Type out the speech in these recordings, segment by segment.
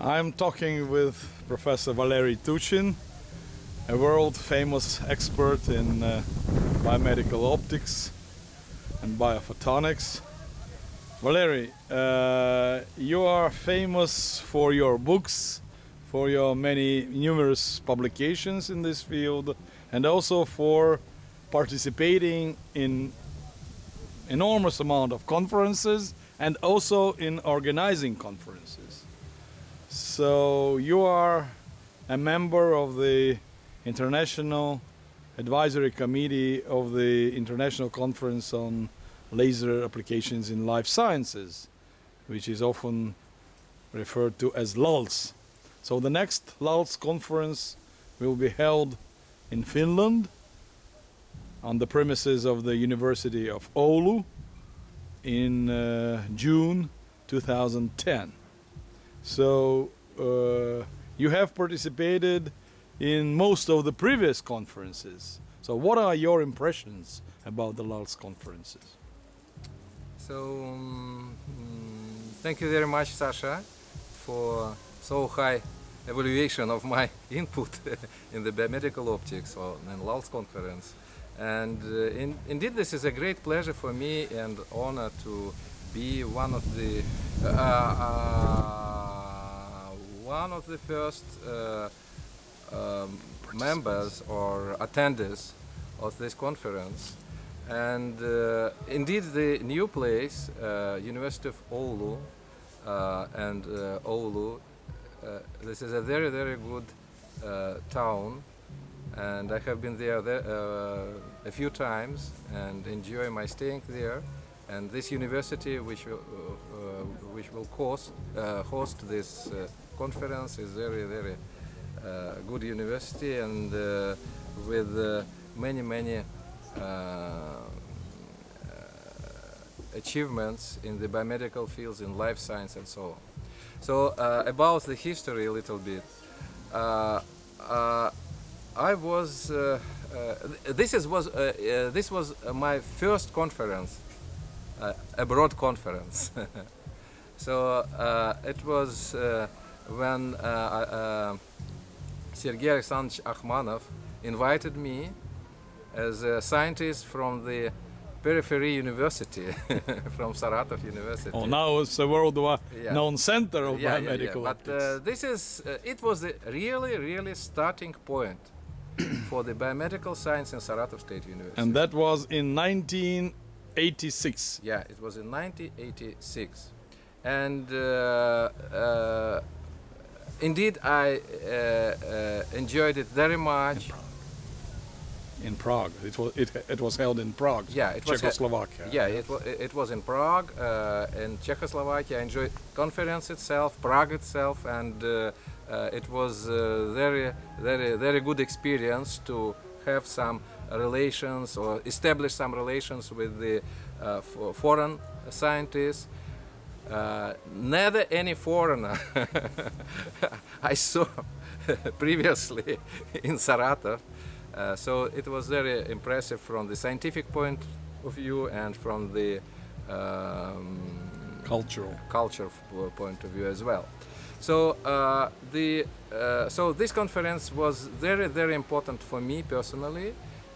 I'm talking with Professor Valery Tuchin, a world famous expert in uh, biomedical optics and biophotonics. Valery, uh, you are famous for your books, for your many numerous publications in this field, and also for participating in enormous amount of conferences and also in organizing conferences. So you are a member of the International Advisory Committee of the International Conference on Laser Applications in Life Sciences, which is often referred to as LALS. So the next LALS conference will be held in Finland on the premises of the University of Oulu in uh, June 2010. So uh, you have participated in most of the previous conferences. So what are your impressions about the LALS conferences? So, um, mm, thank you very much, Sasha, for so high evaluation of my input in the biomedical optics or in LALS conference. And uh, in, indeed, this is a great pleasure for me and honor to be one of the uh, uh, one of the first uh, um, members or attendees of this conference. And uh, indeed, the new place, uh, University of Oulu, uh, and uh, Oulu, uh, this is a very, very good town, and I have been there, there a few times and enjoy my staying there. And this university, which will, uh, uh, which will host, uh, host this conference, is very, very uh, good university and uh, with uh, many, many uh, achievements in the biomedical fields, in life science, and so on. So uh, about the history a little bit. Uh, I was. This is was this was my first conference, abroad conference. so it was when uh, uh, Sergei Alexandrovich Akhmanov invited me as a scientist from the periphery university from Saratov University. Oh, now it's a worldwide Yeah. known center of Yeah, yeah, yeah. biomedical But uh, this is uh, it was a really, really starting point for the biomedical science in Saratov State University. and that was in 1986. yeah, it was in 1986, and uh, uh, indeed I uh, uh, enjoyed it very much. in Prague. It was it, it was held in Prague, Yeah, it was Czechoslovakia. Yeah, it, wa- it was in Prague, uh, in Czechoslovakia. I enjoyed conference itself, Prague itself, and uh, uh, it was very, very, very good experience to have some relations or establish some relations with the uh, foreign scientists. Uh, neither any foreigner I saw previously in Saratov. Uh, so it was very impressive from the scientific point of view and from the um, Cultural. culture point of view as well. So uh, the uh, so this conference was very very important for me personally,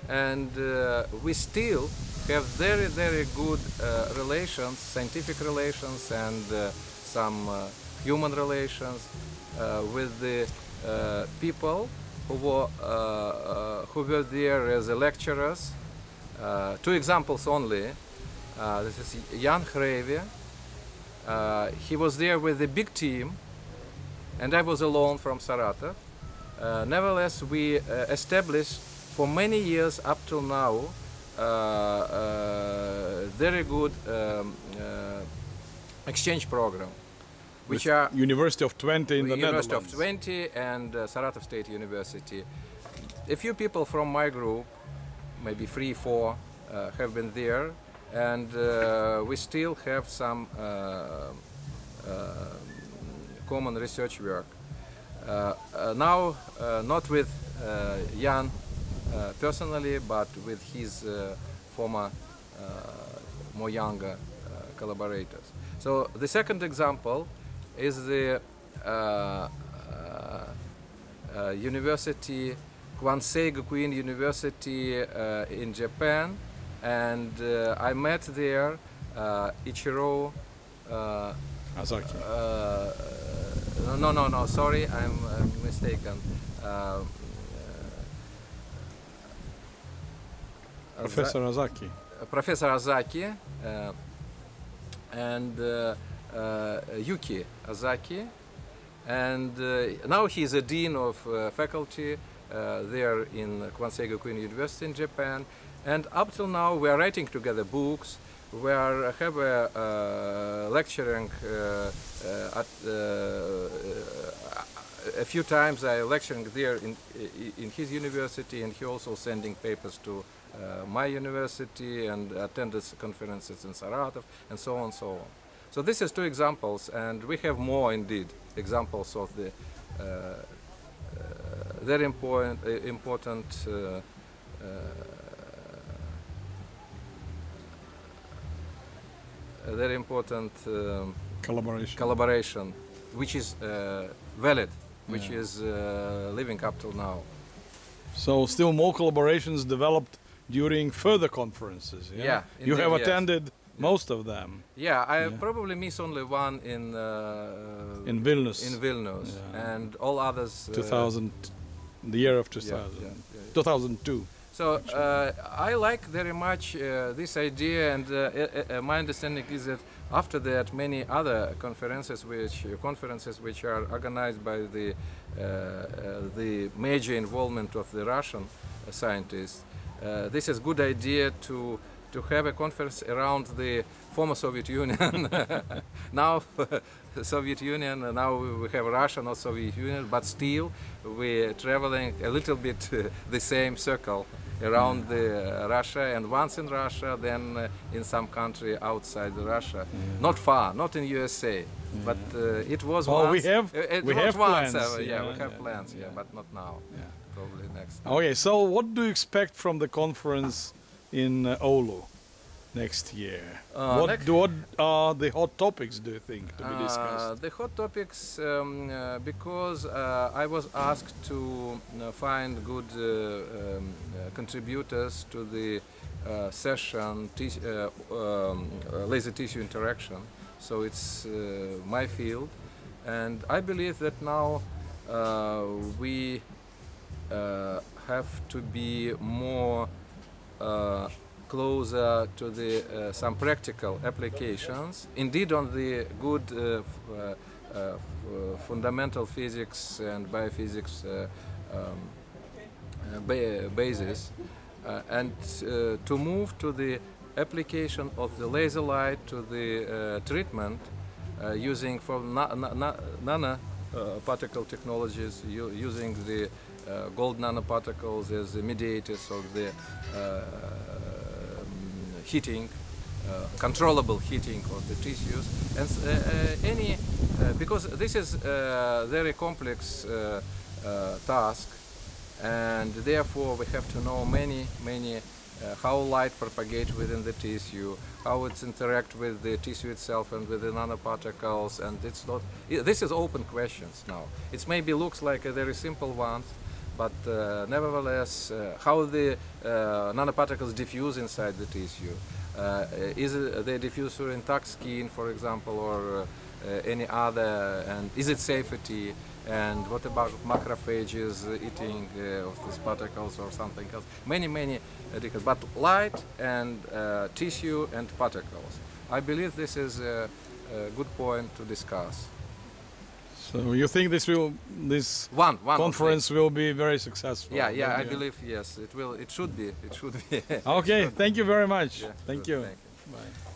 and uh, we still have very very good uh, relations, scientific relations, and uh, some uh, human relations uh, with the uh, people who were uh, who were there as lecturers. Two examples only. This is Jan Greve. Uh, he was there with a big team, and I was alone from Saratov. Nevertheless, we established for many years up till now very good um, uh, exchange program, which are University of Twente in the University Netherlands. of Twente and uh, Saratov State University. A few people from my group, maybe three, four, uh, have been there, and uh, we still have some uh, uh, common research work. Uh, uh, now, uh, not with uh, Jan uh, personally, but with his uh, former, uh, more younger uh, collaborators. So the second example is the uh, uh, uh, University, Kwansei Gakuin University uh, in Japan, and uh, I met there uh, Ichiro. Uh, Ozaki. uh, no, no, no, sorry, I'm uh, mistaken. Uh, uh, Professor Ozaki. uh, Professor Ozaki uh, and uh, Yuki Ozaki. And now is a dean of faculty there in Kwansei Gakuin University in Japan. And up till now, we are writing together books. We are have a uh, lecturing uh, uh, at a few times. I lecturing there in in his university, and he also sending papers to my university and attended conferences in Saratov, and so on and so on. So this is two examples, and we have more indeed examples of the uh, uh, very important uh, important. Uh, uh, very important um, Collaboration. collaboration, which is uh, valid, which Yeah. is uh, living up till now. So still more collaborations developed during further conferences. Yeah. Yeah, you have indeed, yes. attended most of them Yeah, I Yeah. probably miss only one in uh, in Vilnius. in Vilnius, Yeah. and all others. uh, 2000, the year of yeah, 2000, yeah, yeah. 2002. So uh, I like very much uh, this idea, and uh, uh, my understanding is that after that, many other conferences, which conferences which are organized by the the major involvement of the Russian scientists, uh, this is good idea to to have a conference around the former Soviet Union. now, Soviet Union. uh, Now we have Russia, not Soviet Union, but still we're traveling a little bit uh, the same circle around the uh, Russia, and once in Russia, then uh, in some country outside Russia. Not far, not in USA, but uh, it was we have- uh, it we have once, plans, yeah, yeah, we have yeah, plans, yeah, yeah. but not now. Probably next. time. Okay, so what do you expect from the conference in uh, Oulu next year? Uh, what, next- do, what are the hot topics, do you think, to be Uh, discussed? the hot topics, um, uh, because uh, I was asked to uh, find good uh, um, uh, contributors to the uh, session tis- uh, um, uh, laser tissue interaction. So it's uh, my field, and I believe that now uh, we uh, have to be more uh, closer to the uh, some practical applications. Indeed, on the good uh, uh, uh, fundamental physics and biophysics uh, um, uh, ba- basis, uh, and uh, to move to the application of the laser light to the uh, treatment uh, using for na- na- na- nano uh, particle technologies, using the uh, gold nanoparticles as mediators of the uh, um, heating, uh, controllable heating of the tissues, and uh, uh, any uh, because this is very complex uh, uh, task, and therefore we have to know many many uh, how light propagates within the tissue, how it's interact with the tissue itself and with the nanoparticles, and it's not. i- This is open questions now. It maybe looks like a very simple ones, but uh, nevertheless, uh, how the uh, nanoparticles diffuse inside the tissue. Is they diffuse through intact skin, for example, or any other? And is it safety? And what about macrophages eating uh, of these particles or something else? Many, many uh. But light and uh, tissue and particles. I believe this is a, a good point to discuss. So you think this will, this One, one conference will be very successful? Yeah, yeah, I believe yes. It will. It should be. It should be. Okay, thank you very much. Yeah, thank good, you. Thank you. Bye.